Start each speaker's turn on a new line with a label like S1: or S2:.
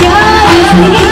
S1: प्यार से